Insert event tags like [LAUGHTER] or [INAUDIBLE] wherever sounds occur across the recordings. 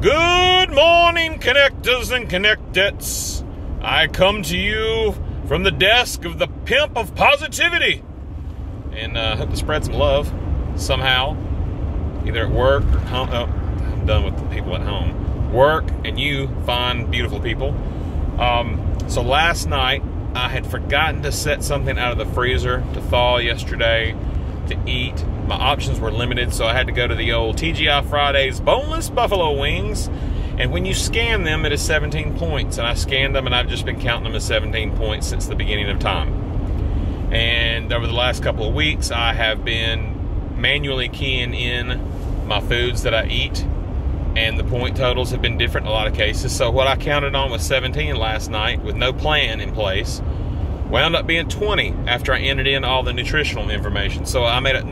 Good morning, connectors and connectettes. I come to you from the desk of the pimp of positivity. And uh, hope to spread some love somehow, either at work or home. Oh, I'm done with the people at home. Work and you find beautiful people. Um, so last night, I had forgotten to set something out of the freezer to thaw yesterday to eat. My options were limited, so I had to go to the old TGI Fridays boneless buffalo wings. And when you scan them, it is 17 points. And I scanned them, and I've just been counting them as 17 points since the beginning of time. And over the last couple of weeks, I have been manually keying in my foods that I eat, and the point totals have been different in a lot of cases. So what I counted on was 17 last night with no plan in place wound up being 20 after I entered in all the nutritional information. So I made it.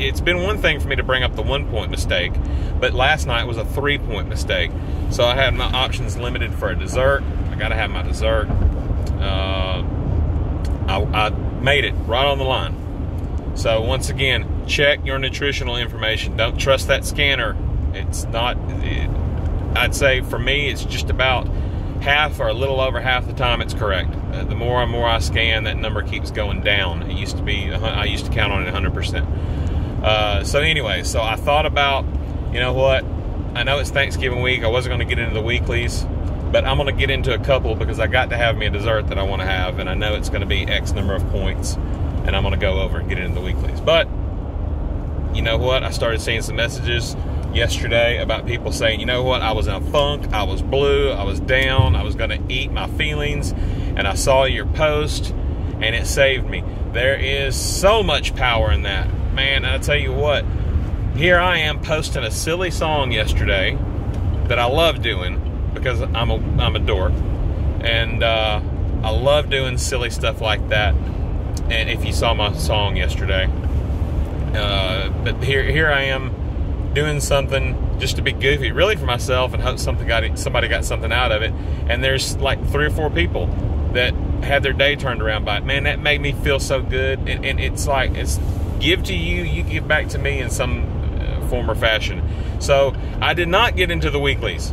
It's been one thing for me to bring up the one point mistake, but last night was a three point mistake. So I had my options limited for a dessert. I got to have my dessert. Uh, I, I made it right on the line. So once again, check your nutritional information. Don't trust that scanner. It's not. It, I'd say for me, it's just about half or a little over half the time it's correct. Uh, the more and more I scan, that number keeps going down. It used to be, I used to count on it 100%. Uh, so anyway, so I thought about, you know what? I know it's Thanksgiving week. I wasn't going to get into the weeklies, but I'm going to get into a couple because I got to have me a dessert that I want to have, and I know it's going to be X number of points, and I'm going to go over and get into the weeklies. But you know what? I started seeing some messages yesterday about people saying, you know what, I was in a funk, I was blue, I was down, I was going to eat my feelings, and I saw your post and it saved me. There is so much power in that. Man, I tell you what, here I am posting a silly song yesterday that I love doing because I'm a, I'm a dork. And uh, I love doing silly stuff like that. And if you saw my song yesterday, uh, but here here I am doing something just to be goofy, really for myself, and hope something got somebody got something out of it. And there's like three or four people that had their day turned around by it. Man, that made me feel so good. And, and it's like it's give to you, you give back to me in some uh, form or fashion. So I did not get into the weeklies.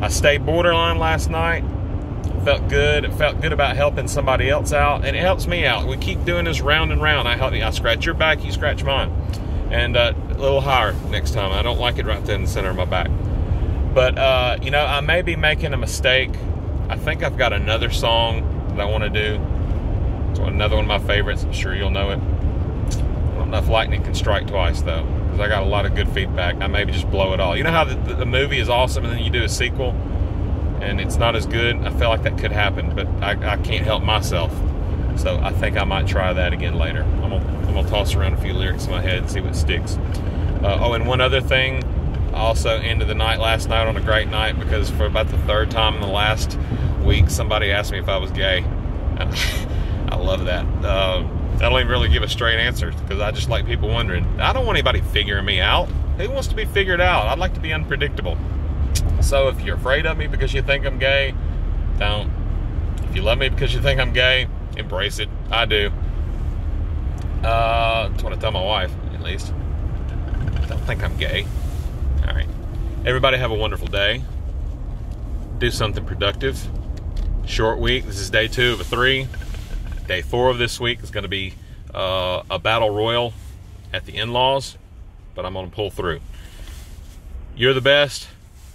I stayed borderline last night. Felt good. It felt good about helping somebody else out, and it helps me out. We keep doing this round and round. I help you. I scratch your back, you scratch mine and uh, a little higher next time. I don't like it right there in the center of my back. But, uh, you know, I may be making a mistake. I think I've got another song that I want to do. It's another one of my favorites. I'm sure you'll know it. I don't know if lightning can strike twice, though, because I got a lot of good feedback. I maybe just blow it all. You know how the, the movie is awesome and then you do a sequel and it's not as good? I feel like that could happen, but I, I can't help myself. So I think I might try that again later. I'm gonna, I'm gonna toss around a few lyrics in my head and see what sticks. Uh, oh, and one other thing, I also ended the night last night on a great night because for about the third time in the last week, somebody asked me if I was gay. [LAUGHS] I love that. Uh, I don't even really give a straight answer because I just like people wondering. I don't want anybody figuring me out. Who wants to be figured out? I'd like to be unpredictable. So if you're afraid of me because you think I'm gay, don't. If you love me because you think I'm gay, embrace it. I do. Uh, that's what I tell my wife, at least. I don't think I'm gay. All right. Everybody have a wonderful day. Do something productive. Short week. This is day two of a three. Day four of this week is going to be uh, a battle royal at the in laws, but I'm going to pull through. You're the best.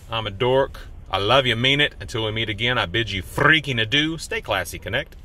I'm a dork. I love you, mean it. Until we meet again, I bid you freaking adieu. Stay classy, connect.